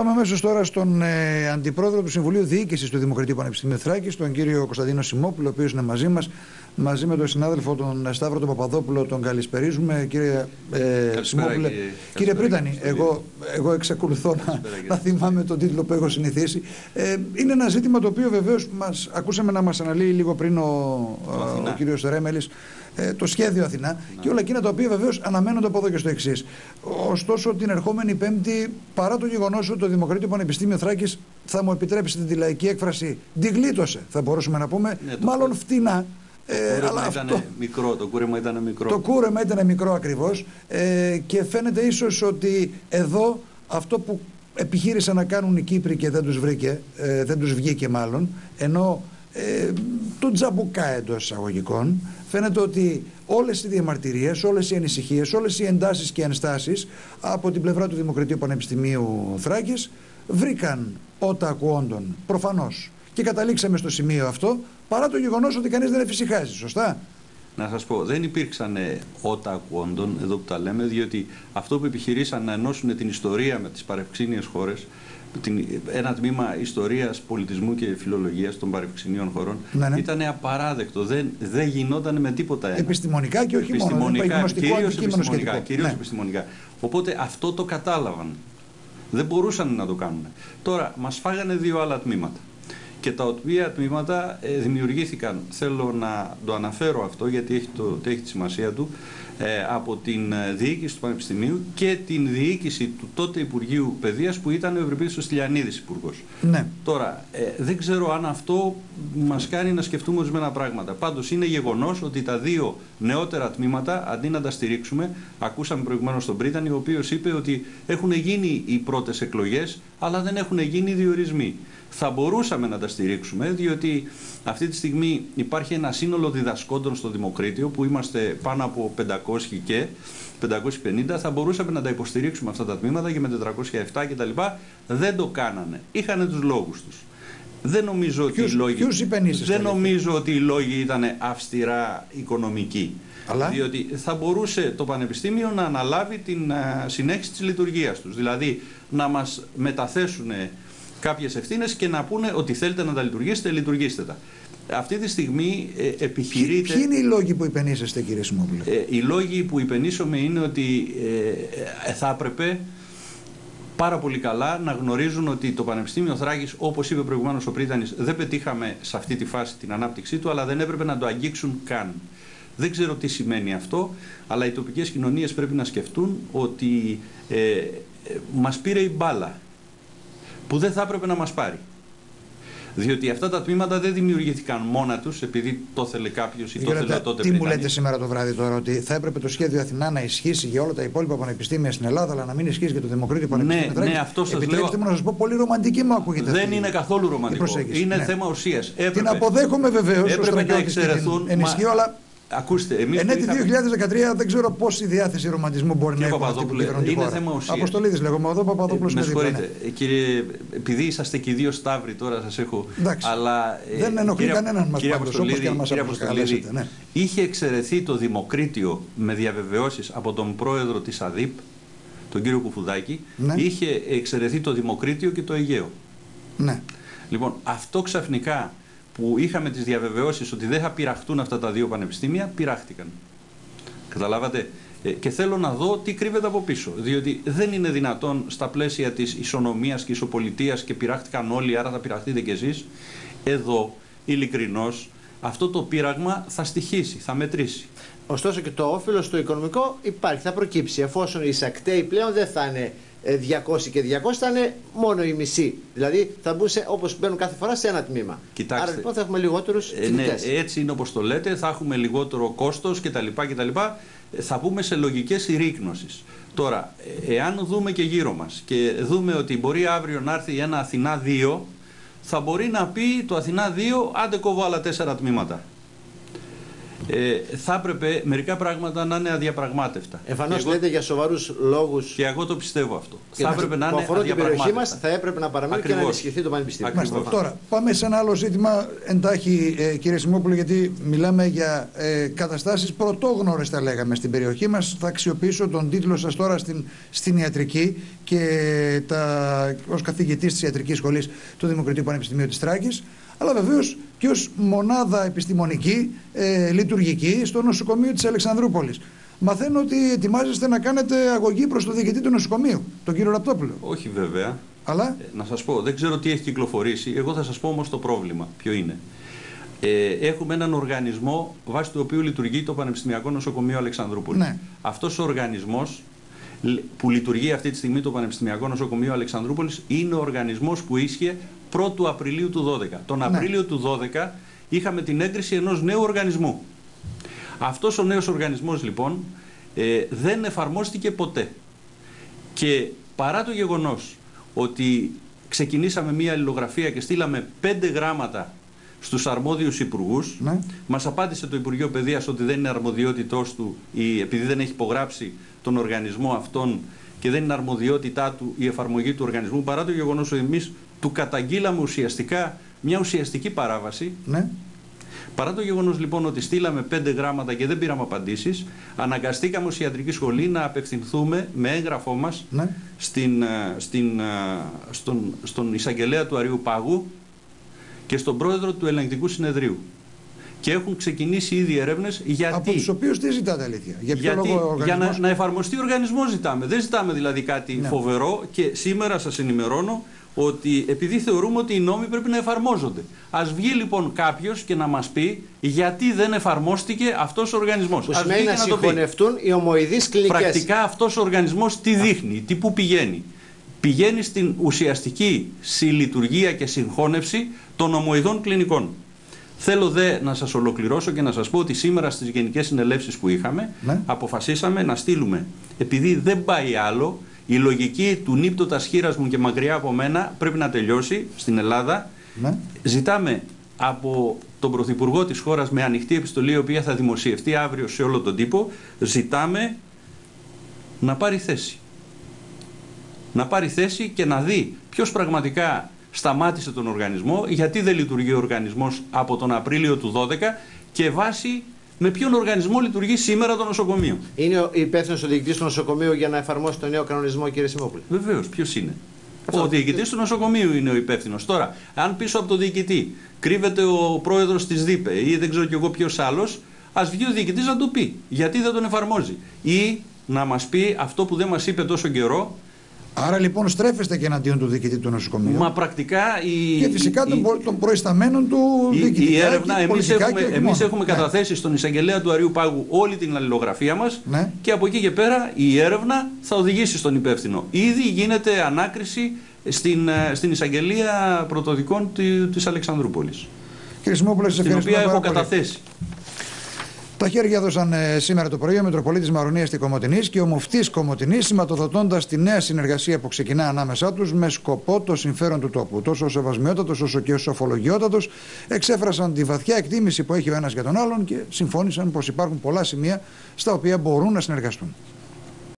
Πάμε αμέσως τώρα στον ε, Αντιπρόεδρο του Συμβουλίου Διοίκησης του Δημοκρατικού Πανεπιστημίου Θράκης, τον κύριο Κωνσταντίνο Σιμόπουλο, ο οποίος είναι μαζί μας, μαζί με τον συνάδελφο τον Σταύρο τον Παπαδόπουλο, τον καλησπερίζουμε. Κύριε ε, Σιμόπουλε, κύριε, κύριε Πρίτανη, εγώ, εγώ εξακολουθώ να, να θυμάμαι τον τίτλο που έχω συνηθίσει. Ε, είναι ένα ζήτημα το οποίο βεβαίως μας ακούσαμε να μας αναλύει λίγο πριν ο, ο, ο κύριος Ρέμελης ε, το σχέδιο Αθηνά και όλα εκείνα τα οποία βεβαίως αναμένονται από εδώ και στο εξής. Ωστόσο, την ερχόμενη Πέμπτη, παρά το γεγονός ότι το Δημοκρατικό Πανεπιστήμιο Θράκης θα μου επιτρέψετε τη λαϊκή έκφραση, διγλίτωσε, θα μπορούσαμε να πούμε, ναι, μάλλον φτηνά. Το ε, κούρεμα ήταν αυτό, μικρό, το κούρεμα ήταν μικρό. Το κούρεμα ήταν μικρό ακριβώς ε, και φαίνεται ίσως ότι εδώ αυτό που επιχείρησαν να κάνουν οι Κύπροι και δεν τους βρήκε, ε, δεν τους βγήκε μάλλον, ενώ ε, το τζαμπουκά εντός εισαγωγικών. Φαίνεται ότι όλες οι διαμαρτυρίες, όλες οι ανησυχίες, όλες οι εντάσεις και ενστάσεις από την πλευρά του Δημοκρατίου Πανεπιστημίου Θράκης βρήκαν ότα ακούοντων προφανώς. Και καταλήξαμε στο σημείο αυτό παρά το γεγονός ότι κανείς δεν εφησυχάζει. Σωστά; Να σας πω, δεν υπήρξαν ότα ακούοντων εδώ που τα λέμε, διότι αυτό που επιχειρήσαν να ενώσουν την ιστορία με τις παρευξήνιες χώρες την, ένα τμήμα ιστορίας, πολιτισμού και φιλολογίας των παρευξηνίων χωρών ναι, ναι. ήταν απαράδεκτο. Δεν, δεν γινόταν με τίποτα ένα. Επιστημονικά και όχι επιστημονικά, μόνο. Κυρίως επιστημονικά, κυρίως ναι. επιστημονικά. Οπότε αυτό το κατάλαβαν. Δεν μπορούσαν να το κάνουν. Τώρα μας φάγανε δύο άλλα τμήματα. Και τα οποία τμήματα ε, δημιουργήθηκαν, θέλω να το αναφέρω αυτό γιατί έχει, το, έχει τη σημασία του, ε, από την ε, διοίκηση του Πανεπιστημίου και την διοίκηση του τότε Υπουργείου Παιδείας που ήταν ο Ευρωπαϊκός Στυλιανίδης Υπουργός. Ναι. Τώρα, ε, δεν ξέρω αν αυτό μας κάνει να σκεφτούμε ορισμένα πράγματα. Πάντως είναι γεγονός ότι τα δύο νεότερα τμήματα, αντί να τα στηρίξουμε, ακούσαμε προηγουμένως τον Πρίτανη, ο οποίος είπε ότι έχουν γίνει οι πρώτες εκλογές, αλλά δεν έχουν γίνει διορισμοί θα μπορούσαμε να τα στηρίξουμε, διότι αυτή τη στιγμή υπάρχει ένα σύνολο διδασκόντων στο Δημοκρίτιο που είμαστε πάνω από 500 και 550, θα μπορούσαμε να τα υποστηρίξουμε αυτά τα τμήματα και με 407 κτλ. Δεν το κάνανε. Είχαν τους λόγους τους. Δεν νομίζω, ότι οι λόγοι, δεν νομίζω ότι οι λόγοι ήταν αυστηρά οικονομικοί. Αλλά... Διότι θα μπορούσε το Πανεπιστήμιο να αναλάβει την uh, συνέχιση της λειτουργίας τους. Δηλαδή να μας μεταθέσουν κάποιες ευθύνες και να πούνε ότι θέλετε να τα λειτουργήσετε, λειτουργήστε τα. Αυτή τη στιγμή ε, επιχειρείται. Ποιοι είναι οι λόγοι που υπενήσεστε, κύριε Σιμόπουλε; Ε, οι λόγοι που υπενήσωμε είναι ότι ε, θα έπρεπε πάρα πολύ καλά να γνωρίζουν ότι το Πανεπιστήμιο Θράκης, όπως είπε προηγουμένως ο Πρίτανης, δεν πετύχαμε σε αυτή τη φάση την ανάπτυξή του, αλλά δεν έπρεπε να το αγγίξουν καν. Δεν ξέρω τι σημαίνει αυτό, αλλά οι τοπικές κοινωνίες πρέπει να σκεφτούν ότι ε, ε μας πήρε η μπάλα που δεν θα έπρεπε να μας πάρει. Διότι αυτά τα τμήματα δεν δημιουργήθηκαν μόνα τους επειδή το θέλει κάποιος ή το θέλει τότε Τι μου λέτε σήμερα το βράδυ τώρα, ότι θα έπρεπε το σχέδιο Αθηνά να ισχύσει για όλα τα υπόλοιπα πανεπιστήμια στην Ελλάδα, αλλά να μην ισχύσει για το Δημοκρίτιο ναι, Πανεπιστήμιο. Ναι, ναι, αυτό σας λέω. Επιτρέψτε μου να σας πω, πολύ ρομαντική μου ακούγεται. Δεν είναι καθόλου ρομαντικό. Είναι ναι. θέμα ουσίας. Την αποδέχομαι βεβαίως. Έπρεπε να εξαιρεθούν. Ενισχύω, αλλά Ακούστε, εμείς. Εν έτη 2013 δεν ξέρω πόση διάθεση ρομαντισμού μπορεί να έχει. Αυτή είναι θέμα ουσίας. Αποστολίδης λέγομαι εδώ, Παπαδόπουλος ε, Με συγχωρείτε. Ναι. Κύριε, επειδή είσαστε και οι δύο σταύροι τώρα, σας έχω. Εντάξει. Αλλά, ε, δεν ενοχλεί κύριε, κανέναν μας πάντως όπως και αν μας αποκαλέσετε. Ναι. Είχε εξαιρεθεί το Δημοκρίτιο με διαβεβαιώσεις από τον πρόεδρο της ΑΔΥΠ, τον κύριο Κουφουδάκη. Ναι. Είχε εξαιρεθεί το Δημοκρίτιο και το Αιγαίο. Ναι. Λοιπόν, αυτό ξαφνικά που είχαμε τις διαβεβαιώσεις ότι δεν θα πειραχτούν αυτά τα δύο πανεπιστήμια, πειράχτηκαν. Καταλάβατε; Ε, και θέλω να δω τι κρύβεται από πίσω. Διότι δεν είναι δυνατόν στα πλαίσια της ισονομίας και ισοπολιτείας και πειράχτηκαν όλοι, άρα θα πειραχτείτε κι εσείς. Εδώ, ειλικρινώς, αυτό το πείραγμα θα στοιχήσει, θα μετρήσει. Ωστόσο και το όφελος στο οικονομικό υπάρχει, θα προκύψει. Εφόσον οι σακτέοι πλέον δεν θα είναι 200 ε, και 200 θα είναι μόνο η μισή. Δηλαδή θα μπουν όπως μπαίνουν κάθε φορά σε ένα τμήμα. Κοιτάξτε, Άρα λοιπόν θα έχουμε λιγότερους ε, ναι, Έτσι είναι όπως το λέτε, θα έχουμε λιγότερο κόστος κτλ. κτλ. Θα μπούμε σε λογικές συρρήκνωσης. Τώρα, ε, εάν δούμε και γύρω μας και δούμε ότι μπορεί αύριο να έρθει ένα Αθηνά 2, θα μπορεί να πει το Αθηνά 2, άντε κόβω άλλα τέσσερα τμήματα. Ε, θα έπρεπε μερικά πράγματα να είναι αδιαπραγμάτευτα. Εμφανώς Και εγώ- λέτε για σοβαρούς λόγους. Και εγώ το πιστεύω αυτό. Και θα έπρεπε να που είναι αφορούν την περιοχή μας, αδιαπραγμάτευτα. θα έπρεπε να παραμείνει και να Ακριβώς. ενισχυθεί το Πανεπιστήμιο. Ακριβώς. Μάλιστα. Τώρα, πάμε σε ένα άλλο ζήτημα εντάχει, ε, κύριε Σιμόπουλο, γιατί μιλάμε για ε, καταστάσεις πρωτόγνωρες, τα λέγαμε, στην περιοχή μας. Θα αξιοποιήσω τον τίτλο σας τώρα στην, στην ιατρική και τα, ως καθηγητής της ιατρικής σχολής του Δημοκρατικού Πανεπιστημίου της Τράκης αλλά βεβαίως και ως μονάδα επιστημονική, ε, λειτουργική στο νοσοκομείο της Αλεξανδρούπολης. Μαθαίνω ότι ετοιμάζεστε να κάνετε αγωγή προς το διοικητή του νοσοκομείου, τον κύριο Ραπτόπουλο. Όχι βέβαια. Αλλά; Ε, να σας πω, δεν ξέρω τι έχει κυκλοφορήσει. Εγώ θα σας πω όμως το πρόβλημα. Ποιο είναι. Ε, έχουμε έναν οργανισμό βάσει του οποίου λειτουργεί το Πανεπιστημιακό Νοσοκομείο Αλεξανδρούπολης. Ναι. Αυτός ο οργανισμός λ- που λειτουργεί αυτή τη στιγμή το Πανεπιστημιακό Νοσοκομείο Αλεξανδρούπολης είναι ο οργανισμός που ίσχυε 1ου Απριλίου του 12. Τον Ναι. Απρίλιο του 12 είχαμε την έγκριση ενός νέου οργανισμού. Αυτός ο νέος οργανισμός λοιπόν ε, δεν εφαρμόστηκε ποτέ. Και παρά το γεγονός ότι ξεκινήσαμε μία αλληλογραφία και στείλαμε πέντε γράμματα στους αρμόδιους υπουργούς, Ναι. μας απάντησε το Υπουργείο Παιδείας ότι δεν είναι αρμοδιότητός του ή επειδή δεν έχει υπογράψει τον οργανισμό αυτόν και δεν είναι αρμοδιότητά του η εφαρμογή του οργανισμού, παρά το γεγονός ότι εμείς του καταγγείλαμε ουσιαστικά μια ουσιαστική παράβαση, ναι, Παρά το γεγονός λοιπόν ότι στείλαμε πέντε γράμματα και δεν πήραμε απαντήσεις, αναγκαστήκαμε ως ιατρική σχολή να απευθυνθούμε με έγγραφό μας ναι. στην, ε, στην, ε, στον, στον εισαγγελέα του Αριού Πάγου και στον πρόεδρο του ελεγκτικού συνεδρίου. Και έχουν ξεκινήσει ήδη έρευνες γιατί; Από τους οποίους τι ζητάτε αλήθεια; Για ποιο Γιατί, λόγο ο για να, οργανισμός... να εφαρμοστεί ο οργανισμός ζητάμε. Δεν ζητάμε δηλαδή κάτι Ναι. φοβερό και σήμερα σας ενημερώνω ότι επειδή θεωρούμε ότι οι νόμοι πρέπει να εφαρμόζονται. Α βγει λοιπόν κάποιος και να μας πει γιατί δεν εφαρμόστηκε αυτός ο οργανισμός. Που σημαίνει να το πει. συγχωνευτούν οι ομοειδείς κλινικές. Πρακτικά αυτός ο οργανισμός τι δείχνει, τι που πηγαίνει. Πηγαίνει στην ουσιαστική συλλειτουργία και συγχώνευση των ομοειδών κλινικών. Θέλω δε να σας ολοκληρώσω και να σας πω ότι σήμερα στις γενικές συνελεύσεις που είχαμε Ναι. αποφασίσαμε να στείλουμε, επειδή δεν πάει άλλο, η λογική του νύπτωτα χείρας μου και μακριά από μένα πρέπει να τελειώσει στην Ελλάδα. Ναι. Ζητάμε από τον Πρωθυπουργό της χώρας με ανοιχτή επιστολή, η οποία θα δημοσιευτεί αύριο σε όλο τον τύπο, ζητάμε να πάρει θέση. Να πάρει θέση και να δει ποιος πραγματικά σταμάτησε τον οργανισμό, γιατί δεν λειτουργεί ο οργανισμός από τον Απρίλιο του 12 και βάσει με ποιον οργανισμό λειτουργεί σήμερα το νοσοκομείο; Είναι ο υπεύθυνος ο διοικητή του νοσοκομείου για να εφαρμόσει τον νέο κανονισμό, κύριε Σιμόπουλε. Βεβαίως, ποιος είναι; Αυτό. Ο διοικητής του νοσοκομείου είναι ο υπεύθυνος. Τώρα, αν πίσω από τον διοικητή κρύβεται ο πρόεδρος της ΔΥΠΕ ή δεν ξέρω κι εγώ ποιος άλλος, ας βγει ο διοικητής να το πει. Γιατί δεν τον εφαρμόζει. Ή να μας πει αυτό που δεν μας είπε τόσο καιρό, Άρα λοιπόν στρέφεστε και εναντίον του διοικητή του νοσοκομείου. μα πρακτικά η. Και φυσικά των, η- προ- των προϊσταμένων του η, διοικητικά η έρευνα, και εμείς πολιτικά έχουμε, και όχι εμείς μόνο. έχουμε Ναι. καταθέσει στον εισαγγελέα του Αριού Πάγου όλη την αλληλογραφία μας Ναι. και από εκεί και πέρα η έρευνα θα οδηγήσει στον υπεύθυνο. Ήδη γίνεται ανάκριση στην, ε, στην εισαγγελία πρωτοδικών τη- της Αλεξανδρούπολης, Κύριε Σιμόπουλε, σας την ευχαριστούμε οποία έχω πάρα πολύ. καταθέσει. Τα χέρια έδωσαν ε, σήμερα το πρωί ο Μητροπολίτης Μαρονία τη Κομωτινής και ο Μουφτής Κομωτινής, σηματοδοτώντας τη νέα συνεργασία που ξεκινά ανάμεσά τους με σκοπό το συμφέρον του τόπου. Τόσο ο Σεβασμιότατος όσο και ο Σοφολογιότατος εξέφρασαν τη βαθιά εκτίμηση που έχει ο ένας για τον άλλον και συμφώνησαν πως υπάρχουν πολλά σημεία στα οποία μπορούν να συνεργαστούν.